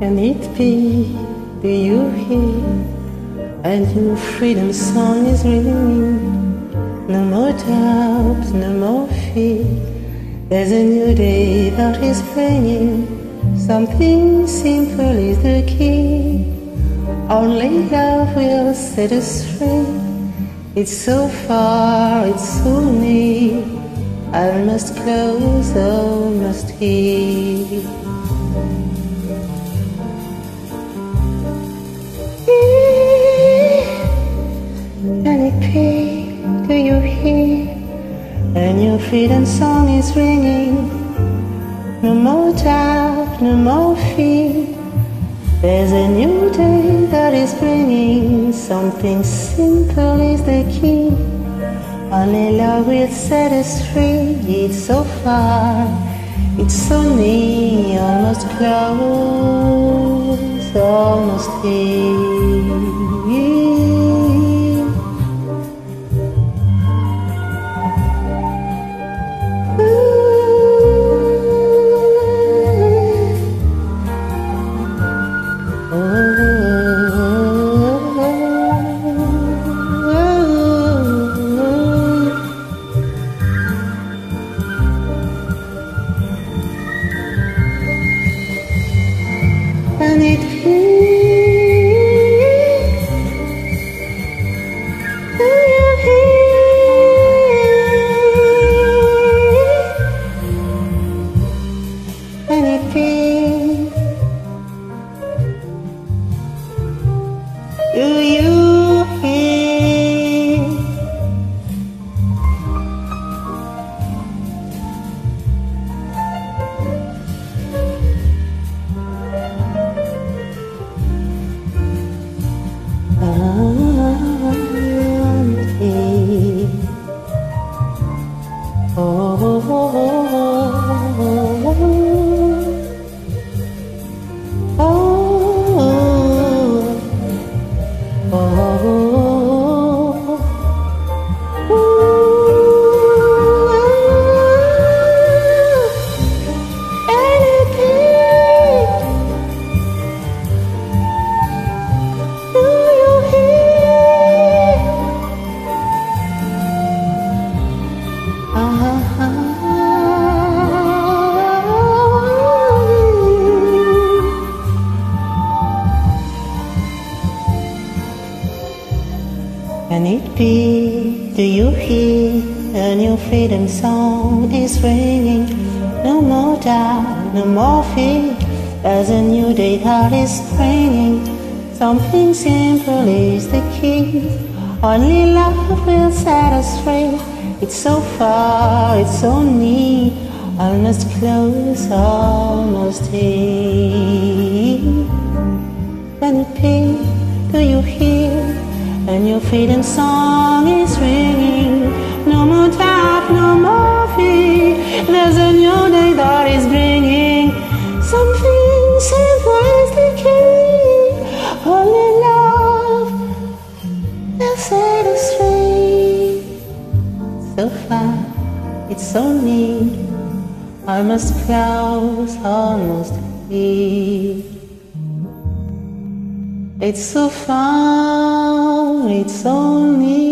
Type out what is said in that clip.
Can it be? Do you hear? A new freedom song is ringing. No more doubt, no more fear. There's a new day that is bringing. Something simple is the key. Only love will set us free. It's so far, it's so near. I must close, I must hear. A new freedom song is ringing. No more doubt, no more fear. There's a new day that is bringing. Something simple is the key. Only love will set us free. It's so far, it's so near, almost close, almost here. Hear? Can it be? Do you hear? A new freedom song is ringing. No more doubt, no more fear. There's a new day that is springing. Something simple is the key. Only love will set us free. It's so far, it's so near. Almost close, almost here. Can it be? Do you hear? A new freedom song is ringing. No more doubt, no more fear. There's a new day that is bringing it's so near. Almost close, almost here. It's so far, it's so near.